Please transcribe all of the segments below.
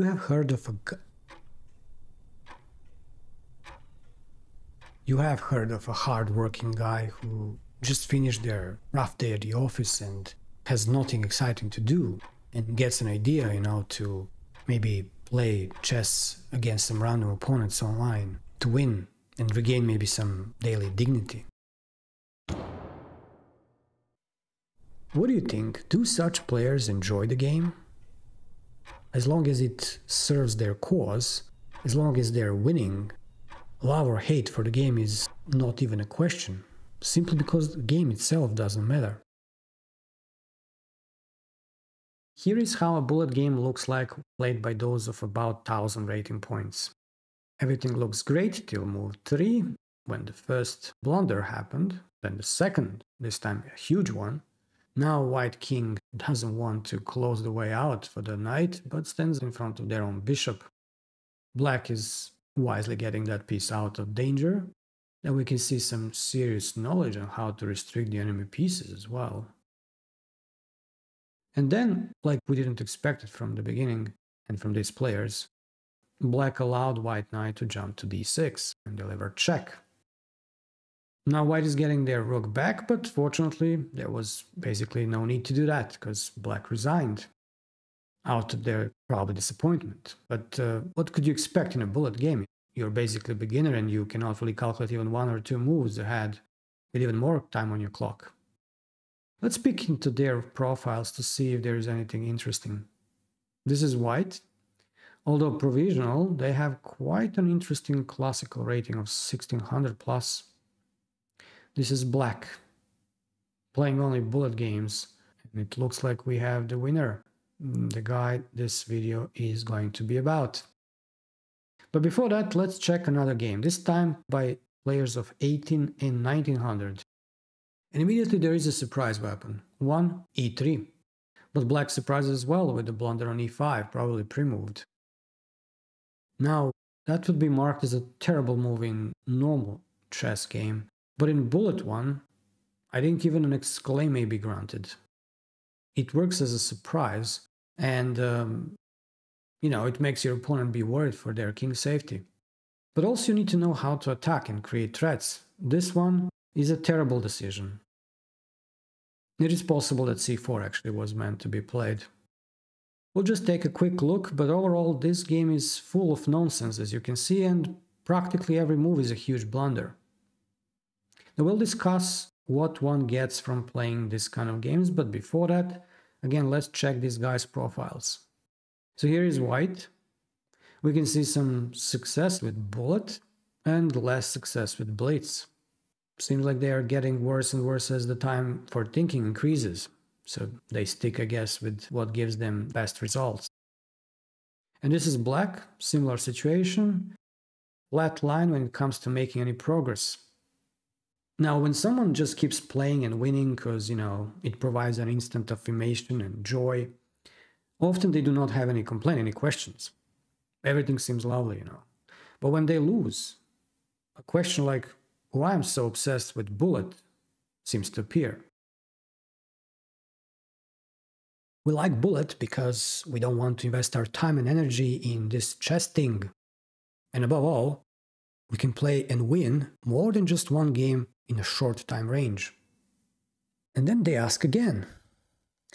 You have heard of a You have heard of a hard-working guy who just finished their rough day at the office and has nothing exciting to do and gets an idea, you know, to maybe play chess against some random opponents online to win and regain maybe some daily dignity. What do you think? Do such players enjoy the game? As long as it serves their cause, as long as they're winning, love or hate for the game is not even a question, simply because the game itself doesn't matter. Here is how a bullet game looks like played by those of about 1000 rating points. Everything looks great till move 3, when the first blunder happened, then the second, this time a huge one. Now white king doesn't want to close the way out for the knight, but stands in front of their own bishop. Black is wisely getting that piece out of danger. Then we can see some serious knowledge on how to restrict the enemy pieces as well. And then, like we didn't expect it from the beginning and from these players, black allowed white knight to jump to d6 and deliver check. Now white is getting their rook back, but fortunately there was basically no need to do that because black resigned out of their probably disappointment. But uh, what could you expect in a bullet game? You're basically a beginner and you cannot really calculate even one or two moves ahead with even more time on your clock. Let's peek into their profiles to see if there is anything interesting. This is white. Although provisional, they have quite an interesting classical rating of 1600 plus. This is black, playing only bullet games, and it looks like we have the winner, mm, the guy this video is going to be about. But before that, let's check another game, this time by players of 18 and 1900. And immediately there is a surprise weapon, 1 e3. But black surprises as well with the blunder on e5, probably pre-moved. Now, that would be marked as a terrible move in normal chess game, but in bullet one, I think even an exclaim may be granted. It works as a surprise, and um, you know, it makes your opponent be worried for their king's safety. But also you need to know how to attack and create threats. This one is a terrible decision. It is possible that c4 actually was meant to be played. We'll just take a quick look, but overall this game is full of nonsense as you can see and practically every move is a huge blunder. We'll discuss what one gets from playing this kind of games, but before that, again let's check these guys' profiles. So here is white. We can see some success with bullet and less success with blitz. Seems like they are getting worse and worse as the time for thinking increases. So they stick, I guess, with what gives them best results. And this is black, similar situation. Flat line when it comes to making any progress. Now, when someone just keeps playing and winning because, you know, it provides an instant affirmation and joy, often they do not have any complaint, any questions. Everything seems lovely, you know. But when they lose, a question like, why I'm so obsessed with bullet seems to appear. We like bullet because we don't want to invest our time and energy in this chess thing. And above all, we can play and win more than just one game in a short time range. And then they ask again,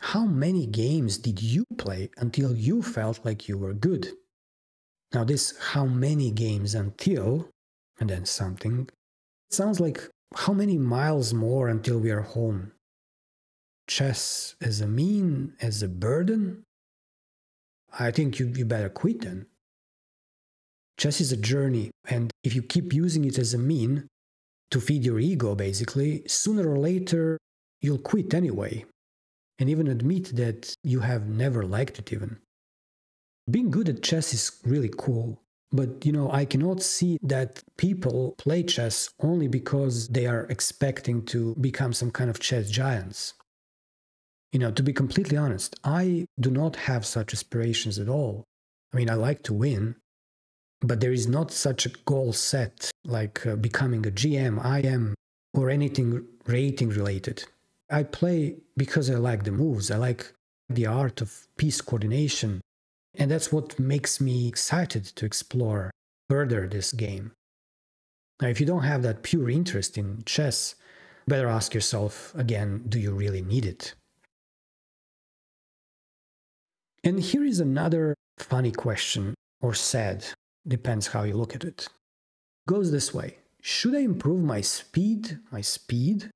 how many games did you play until you felt like you were good? Now this how many games until, and then something, sounds like how many miles more until we are home? Chess as a mean, as a burden? I think you, you better quit then. Chess is a journey, and if you keep using it as a mean to feed your ego, basically, sooner or later you'll quit anyway, and even admit that you have never liked it even. Being good at chess is really cool, but you know, I cannot see that people play chess only because they are expecting to become some kind of chess giants. You know, to be completely honest, I do not have such aspirations at all. I mean, I like to win, but there is not such a goal set like uh, becoming a GM, IM, or anything rating related. I play because I like the moves. I like the art of piece coordination And that's what makes me excited to explore further this game. Now, if you don't have that pure interest in chess, better ask yourself again do you really need it? And here is another funny question, or sad, depends how you look at it. Goes this way Should I improve my speed, my speed,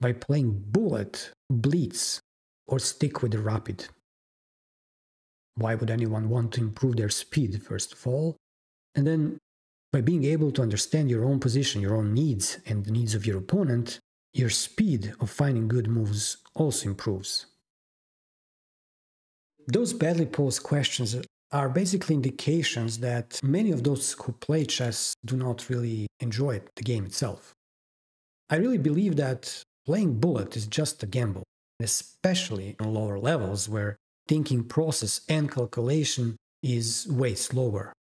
by playing bullet, blitz, or stick with the rapid? Why would anyone want to improve their speed, first of all? And then by being able to understand your own position, your own needs, and the needs of your opponent, your speed of finding good moves also improves. Those badly posed questions are basically indications that many of those who play chess do not really enjoy the game itself. I really believe that playing bullet is just a gamble, especially on lower levels where thinking process and calculation is way slower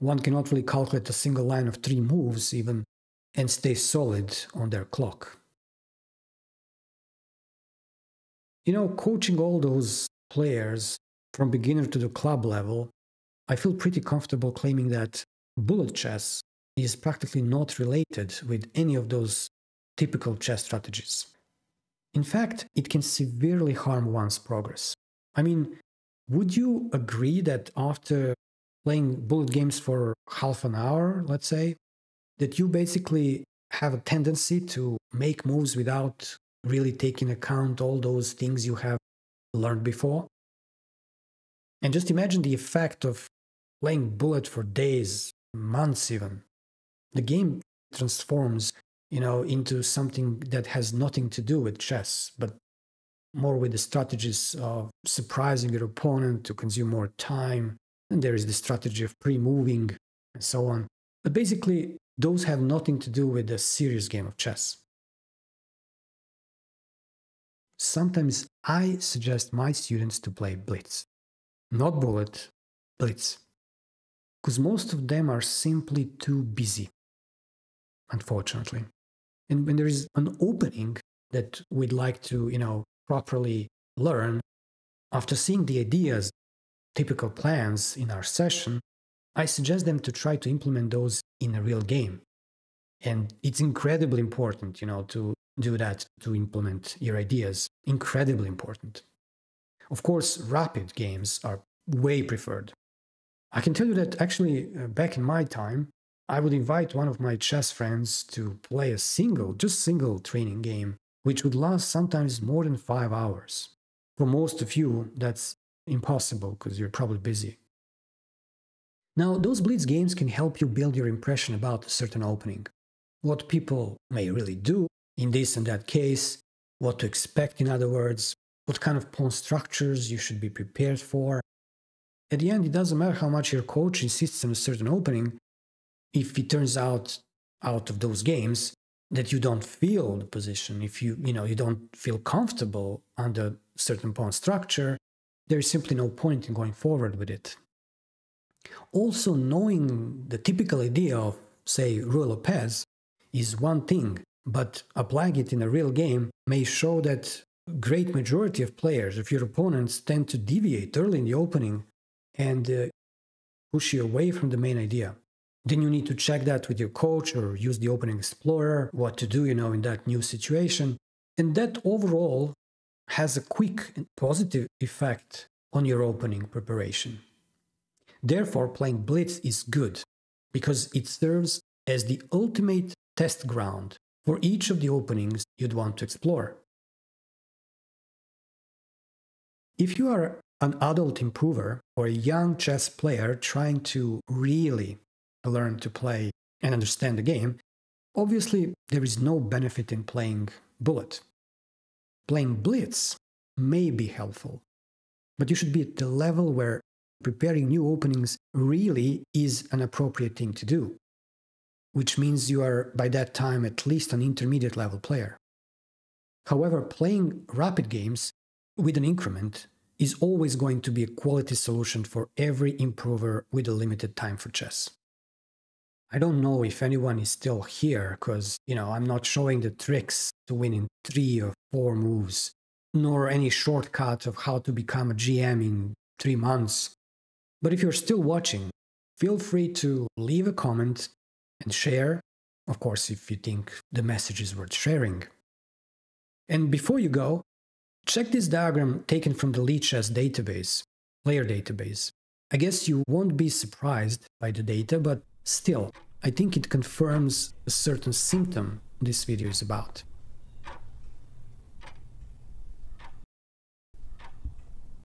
one cannot really calculate a single line of three moves even and stay solid on their clock. You know, coaching all those players from beginner to the club level, I feel pretty comfortable claiming that bullet chess is practically not related with any of those typical chess strategies. In fact, it can severely harm one's progress. I mean, would you agree that after playing bullet games for half an hour, let's say, that you basically have a tendency to make moves without really taking account all those things you have learned before. And just imagine the effect of playing bullet for days, months even. The game transforms, you know, into something that has nothing to do with chess, but more with the strategies of surprising your opponent to consume more time, and there is the strategy of pre moving and so on. But basically, those have nothing to do with a serious game of chess. Sometimes I suggest my students to play Blitz. Not Bullet, Blitz. Because most of them are simply too busy, unfortunately. And when there is an opening that we'd like to, you know, properly learn, after seeing the ideas typical plans in our session, I suggest them to try to implement those in a real game. And it's incredibly important, you know, to do that, to implement your ideas. Incredibly important. Of course, rapid games are way preferred. I can tell you that actually, uh, back in my time, I would invite one of my chess friends to play a single, just single training game, which would last sometimes more than five hours. For most of you, that's impossible because you're probably busy. Now, those Blitz games can help you build your impression about a certain opening, what people may really do in this and that case, what to expect, in other words, what kind of pawn structures you should be prepared for. At the end, it doesn't matter how much your coach insists on a certain opening, if it turns out out of those games that you don't feel the position, if you you know you don't feel comfortable under certain pawn structure, there is simply no point in going forward with it. Also, knowing the typical idea of, say, Ruy Lopez is one thing, but applying it in a real game may show that great majority of players, of your opponents, tend to deviate early in the opening and uh, push you away from the main idea. Then you need to check that with your coach or use the opening explorer, what to do, you know, in that new situation. And that overall has a quick and positive effect on your opening preparation. Therefore, playing Blitz is good because it serves as the ultimate test ground for each of the openings you'd want to explore. If you are an adult improver or a young chess player trying to really learn to play and understand the game, obviously there is no benefit in playing Bullet. Playing Blitz may be helpful, but you should be at the level where preparing new openings really is an appropriate thing to do, which means you are by that time at least an intermediate level player. However, playing rapid games with an increment is always going to be a quality solution for every improver with a limited time for chess. I don't know if anyone is still here because, you know, I'm not showing the tricks to win in three or four moves, nor any shortcut of how to become a GM in three months. But if you're still watching, feel free to leave a comment and share, of course, if you think the message is worth sharing. And before you go, check this diagram taken from the Lichess database, layer database. I guess you won't be surprised by the data, but still, I think it confirms a certain symptom this video is about.